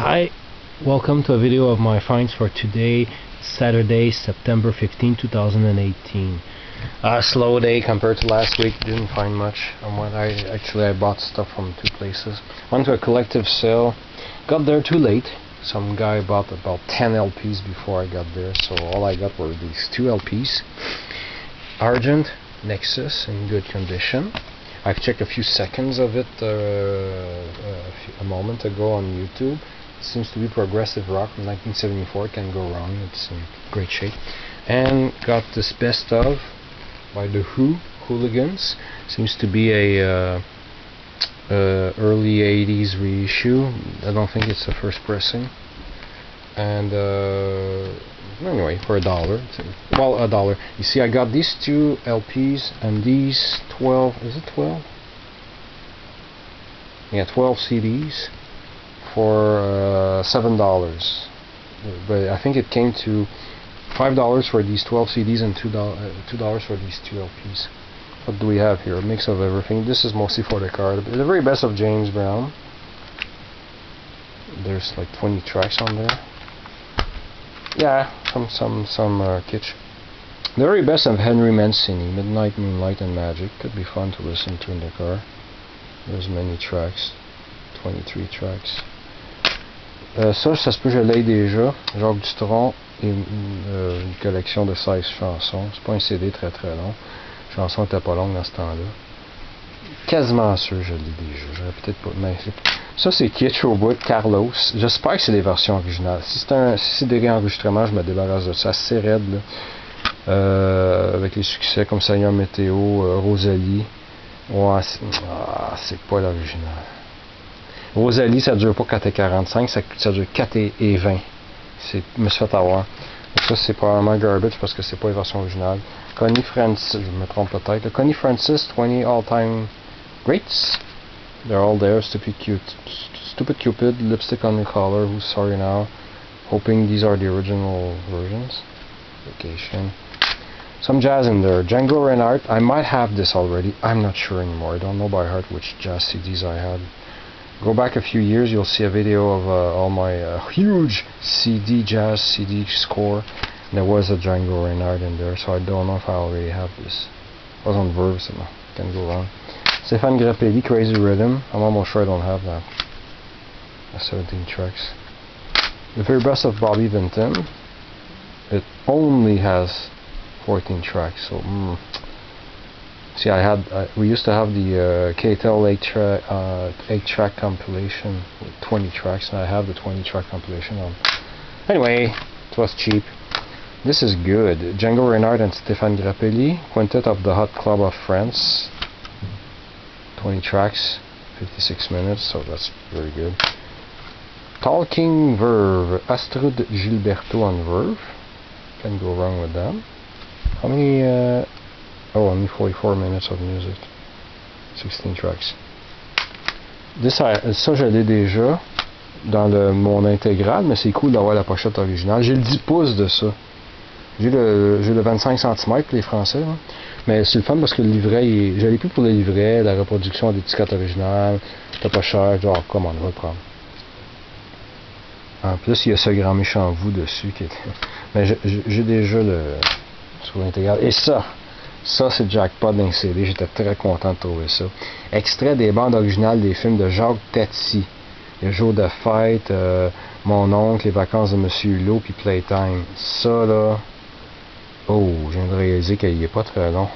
Hi, welcome to a video of my finds for today, Saturday, September 15, 2018. Uh, slow day compared to last week, didn't find much on what I actually I bought stuff from two places. Went to a collective sale, got there too late. Some guy bought about 10 LPs before I got there, so all I got were these two LPs. Argent Nexus in good condition. I've checked a few seconds of it uh, a, few, a, moment ago on YouTube. Seems to be progressive rock from 1974. It can go wrong. It's in great shape. And got this best of by the Who Hooligans. Seems to be a uh, uh, early 80s reissue. I don't think it's the first pressing. And uh, anyway, for a dollar. Well, a dollar. You see, I got these two LPs and these 12. Is it 12? Yeah, 12 CDs for uh, seven dollars. But I think it came to five dollars for these 12 CDs and uh, two dollars for these two LPs. What do we have here? A mix of everything. This is mostly for the car. The very best of James Brown. There's like 20 tracks on there. Yeah, some some some uh, kitsch. The very best of Henry Mancini, Midnight, Moonlight, and Magic. Could be fun to listen to in the car. There's many tracks, 23 tracks. Euh, ça, ça se peut que je l'aille déjà. Jacques Dutronc et euh, une collection de 16 chansons. C'est pas un CD très très long. La chanson était pas longue dans ce temps-là. Quasiment sûr je l'ai déjà. J'aurais peut-être pas. Mais ça, c'est Kitsch au bout Carlos. J'espère que c'est des versions originales. Si c'est un, si des réenregistrements, je me débarrasse de ça. C'est raide. Euh, avec les succès comme Seigneur Météo, Rosalie. Ouais, ah, c'est pas l'original. Rosalie, ça dure pas 4 et 45, ça, dure 4 et, 20. C'est, me suis fait avoir. ça, c'est probablement garbage parce que c'est pas une version originale. Connie Francis, je me trompe peut-être. Connie Francis, 20 all-time greats. They're all there. Stupid cute, Stupid Cupid, Lipstick on the Collar, Who's Sorry Now? Hoping these are the original versions. Vacation. Some jazz in there. Django Reinhardt. I might have this already. I'm not sure anymore. I don't know by heart which jazz CDs I had. Go back a few years, you'll see a video of uh, all my uh, huge CD, jazz CD score. There was a Django Reinhardt in there, so I don't know if I already have this. It was on Verve, so can go wrong. Stéphane Grappelli, Crazy Rhythm. I'm almost sure I don't have that. 17 tracks. The very best of Bobby Vinton. It only has 14 tracks, so mm. See, I had uh, we used to have the uh, K-tel 8 track uh, 8 track compilation with 20 tracks, and I have the 20 track compilation on. Anyway, it was cheap. This is good. Django Reinhardt and Stéphane Grappelli, Quintet of the Hot Club of France. 20 tracks, 56 minutes, so that's very good. Talking Verve, Astrud Gilberto on Verve. Can go wrong with them. How many, uh, oh, only 44 minutes of music. 16 tracks. This, ça, je l'ai déjà dans le, mon intégral, mais c'est cool d'avoir la pochette originale. J'ai le 10 pouces de ça. J'ai le, le 25 cm, les Français. Hein. Mais c'est le fun parce que le livret, j'allais plus pour le livret, la reproduction d'étiquettes originales, c'était pas cher, genre, comment on va le prendre. En plus, il y a ce grand méchant vous dessus qui est. Mais j'ai déjà le. sur l'intégral. Et ça, ça c'est Jackpot d'un CD, j'étais très content de trouver ça. Extrait des bandes originales des films de Jacques Tati. Le jour de fête, euh, Mon oncle, Les vacances de Monsieur Hulot, puis Playtime. Ça là. Oh, je viens de réaliser qu'il est pas très long.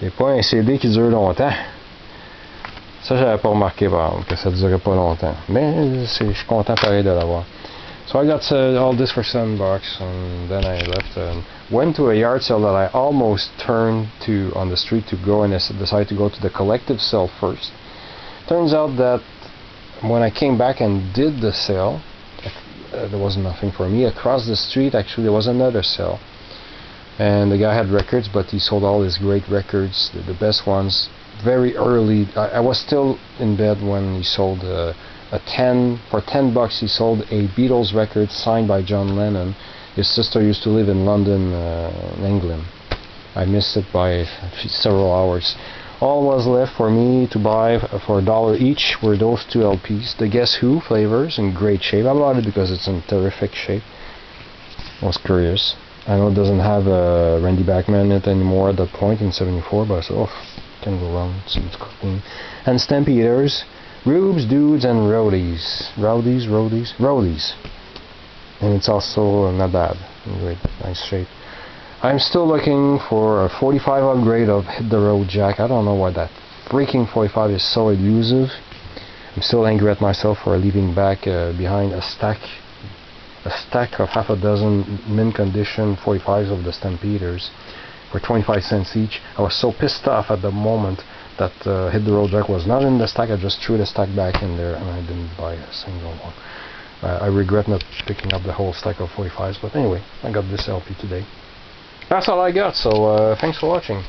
C'est pas un CD qui dure longtemps. Ça, j'avais pas remarqué par exemple, que ça durait pas longtemps. Mais je suis content pareil de l'avoir. So I got uh, all this for seven bucks, and then I left and went to a yard sale that I almost turned to on the street to go, and I decided to go to the collective sale first. Turns out that when I came back and did the sale, uh, there was nothing for me. Across the street, actually, there was another sale. And the guy had records, but he sold all his great records, the, the best ones, very early. I, I, was still in bed when he sold uh, a 10, for 10 bucks, he sold a Beatles record signed by John Lennon. His sister used to live in London, uh, England. I missed it by several hours. All was left for me to buy for a dollar each were those two LPs. The Guess Who flavors in great shape. I bought it because it's in terrific shape. I was curious. I know it doesn't have uh, Randy Bachman in it anymore at that point in 74, but I oh, can go wrong. Seems clean. And Stampeders, Rubes, Dudes, and Roadies. Rowdies, Roadies, Roadies. And it's also not bad. Great, nice shape. I'm still looking for a 45 upgrade of Hit the Road Jack. I don't know why that freaking 45 is so elusive. I'm still angry at myself for leaving back uh, behind a stack a stack of half a dozen mint condition 45s of the Stampeders for 25 cents each. I was so pissed off at the moment that uh, Hit the Road Jack was not in the stack. I just threw the stack back in there and I didn't buy a single one. Uh, I regret not picking up the whole stack of 45s, but anyway, I got this LP today. That's all I got, so uh, thanks for watching.